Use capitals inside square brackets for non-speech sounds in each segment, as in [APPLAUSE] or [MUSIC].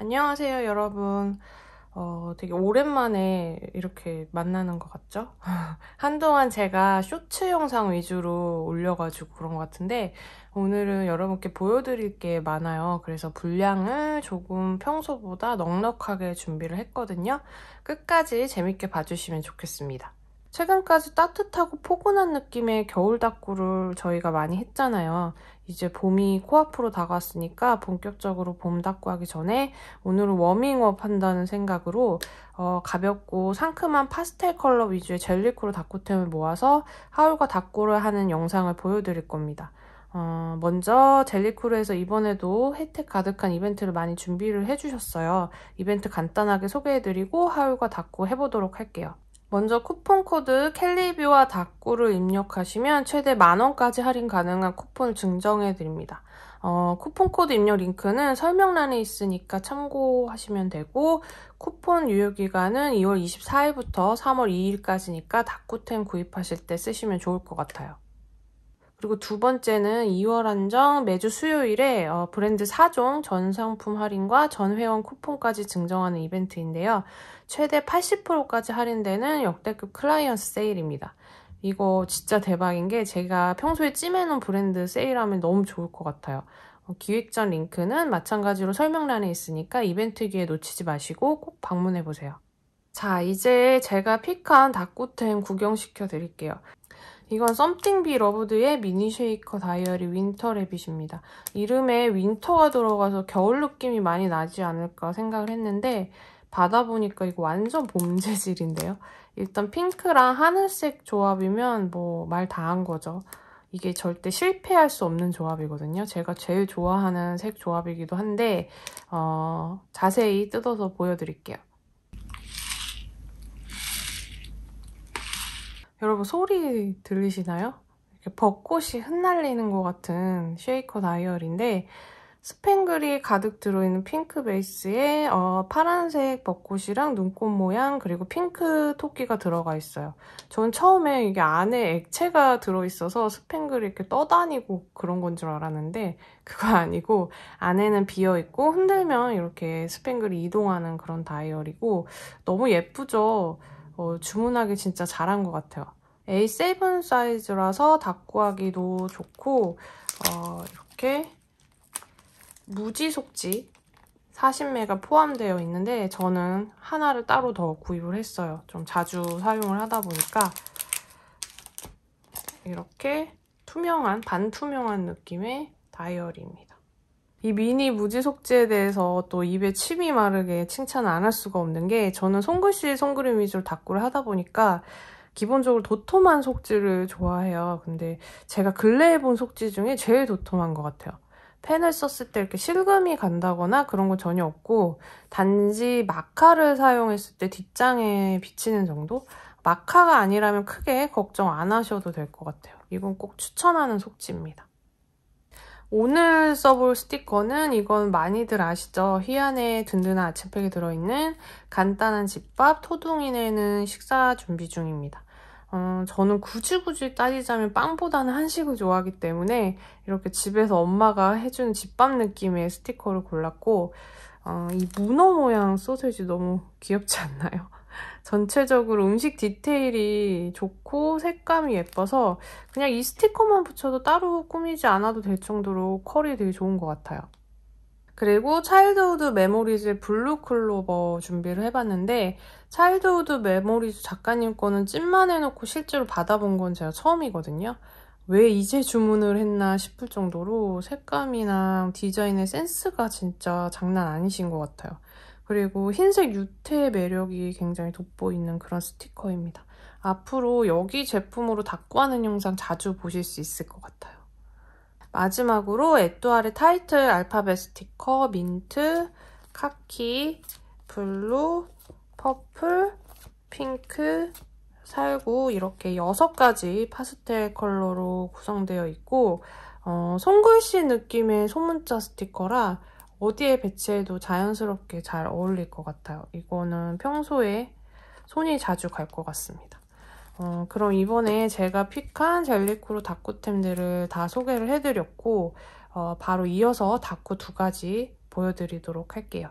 안녕하세요 여러분 어, 되게 오랜만에 이렇게 만나는 것 같죠? [LAUGHS] 한동안 제가 쇼츠 영상 위주로 올려가지고 그런 것 같은데 오늘은 여러분께 보여드릴 게 많아요. 그래서 분량을 조금 평소보다 넉넉하게 준비를 했거든요. 끝까지 재밌게 봐주시면 좋겠습니다. 최근까지 따뜻하고 포근한 느낌의 겨울 닭구를 저희가 많이 했잖아요. 이제 봄이 코앞으로 다가왔으니까 본격적으로 봄 다꾸 하기 전에 오늘은 워밍업 한다는 생각으로 어, 가볍고 상큼한 파스텔 컬러 위주의 젤리크루 다꾸템을 모아서 haul과 다꾸를 하는 영상을 보여드릴 겁니다. 어, 먼저 젤리크루에서 이번에도 혜택 가득한 이벤트를 많이 준비를 해주셨어요. 이벤트 간단하게 소개해드리고 haul과 다꾸 해보도록 할게요. 먼저 쿠폰 코드 캘리뷰와 다꾸를 입력하시면 최대 만원까지 할인 가능한 쿠폰을 증정해 드립니다. 어, 쿠폰 코드 입력 링크는 설명란에 있으니까 참고하시면 되고 쿠폰 유효기간은 2월 24일부터 3월 2일까지니까 다꾸템 구입하실 때 쓰시면 좋을 것 같아요. 그리고 두 번째는 2월 한정 매주 수요일에 어, 브랜드 4종 전 상품 할인과 전 회원 쿠폰까지 증정하는 이벤트인데요. 최대 80%까지 할인되는 역대급 clearance 세일입니다. 이거 진짜 대박인 게 제가 평소에 찜해놓은 브랜드 세일하면 너무 좋을 것 같아요. 어, 기획전 링크는 마찬가지로 설명란에 있으니까 이벤트 기회 놓치지 마시고 꼭 방문해보세요. 자, 이제 제가 pick한 다꾸템 구경시켜 드릴게요. 이건 Something Be Loved의 미니 쉐이커 다이어리 winter rabbit입니다. 이름에 winter가 들어가서 겨울 느낌이 많이 나지 않을까 생각을 했는데 받아보니까 이거 완전 봄 재질인데요. 일단 핑크랑 하늘색 조합이면 뭐 말 다 한 거죠. 이게 절대 실패할 수 없는 조합이거든요. 제가 제일 좋아하는 색 조합이기도 한데 어, 자세히 뜯어서 보여드릴게요. 여러분 소리 들리시나요? 이렇게 벚꽃이 흩날리는 것 같은 쉐이커 다이얼인데 스팽글이 가득 들어있는 핑크 베이스에 어, 파란색 벚꽃이랑 눈꽃 모양 그리고 핑크 토끼가 들어가 있어요. 전 처음에 이게 안에 액체가 들어있어서 스팽글이 이렇게 떠다니고 그런 건 줄 알았는데 그거 [LAUGHS] 아니고 안에는 비어있고 흔들면 이렇게 스팽글이 이동하는 그런 다이얼이고 너무 예쁘죠? 어, 주문하기 진짜 잘한 것 같아요. A7 사이즈라서 닦고하기도 좋고 어, 이렇게 무지 속지 40매가 포함되어 있는데 저는 하나를 따로 더 구입을 했어요. 좀 자주 사용을 하다 보니까 이렇게 투명한, 반투명한 느낌의 다이어리입니다. 이 미니 무지 속지에 대해서 또 입에 침이 마르게 칭찬을 안 할 수가 없는 게 저는 손글씨 손그림 위주로 닦구를 하다 보니까 기본적으로 도톰한 속지를 좋아해요. 근데 제가 근래 에 본 속지 중에 제일 도톰한 것 같아요. 펜을 썼을 때 이렇게 실금이 간다거나 그런 건 전혀 없고 단지 마카를 사용했을 때 뒷장에 비치는 정도? 마카가 아니라면 크게 걱정 안 하셔도 될 것 같아요. 이건 꼭 추천하는 속지입니다. 오늘 써볼 스티커는 이건 많이들 아시죠? 희한의 든든한 아침팩이 들어있는 간단한 집밥 토둥이네는 식사 준비 중입니다. 어, 저는 굳이 굳이 따지자면 빵보다는 한식을 좋아하기 때문에 이렇게 집에서 엄마가 해준 집밥 느낌의 스티커를 골랐고 어, 이 문어 모양 소세지 너무 귀엽지 않나요? [LAUGHS] 전체적으로 음식 디테일이 좋고 색감이 예뻐서 그냥 이 스티커만 붙여도 따로 꾸미지 않아도 될 정도로 퀄이 되게 좋은 것 같아요. 그리고 Childhood Memories blue 클로버 준비를 해봤는데 Childhood Memories 작가님 거는 찜만 해놓고 실제로 받아본 건 제가 처음이거든요. 왜 이제 주문을 했나 싶을 정도로 색감이나 디자인의 센스가 진짜 장난 아니신 것 같아요. 그리고 흰색 유태 매력이 굉장히 돋보이는 그런 스티커입니다. 앞으로 여기 제품으로 다꾸하는 영상 자주 보실 수 있을 것 같아요. 마지막으로 에뚜아르 타이틀 알파벳 스티커, 민트, 카키, blue, purple, 핑크, 살구 이렇게 6가지 파스텔 컬러로 구성되어 있고 어, 손글씨 느낌의 소문자 스티커라 어디에 배치해도 자연스럽게 잘 어울릴 것 같아요. 이거는 평소에 손이 자주 갈 것 같습니다. 어, 그럼 이번에 제가 픽한 젤리쿠로 다쿠템들을 다 소개를 해드렸고 어, 바로 이어서 다쿠 두 가지 보여드리도록 할게요.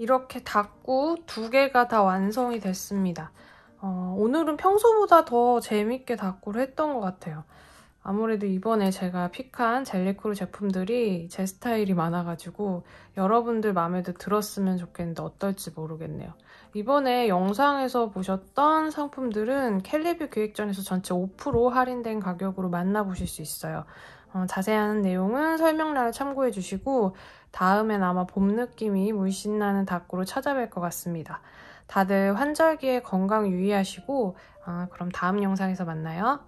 이렇게 닭구 두 개가 다 완성이 됐습니다. 어, 오늘은 평소보다 더 재밌게 닭구를 했던 것 같아요. 아무래도 이번에 제가 픽한 젤리크루 제품들이 제 스타일이 많아가지고 여러분들 마음에도 들었으면 좋겠는데 어떨지 모르겠네요. 이번에 영상에서 보셨던 상품들은 캘리뷰 기획전에서 전체 5% 할인된 가격으로 만나보실 수 있어요. 어, 자세한 내용은 설명란을 참고해 주시고 다음엔 아마 봄 느낌이 물씬 나는 닭구로 찾아뵐 것 같습니다. 다들 환절기에 건강 유의하시고 어, 그럼 다음 영상에서 만나요.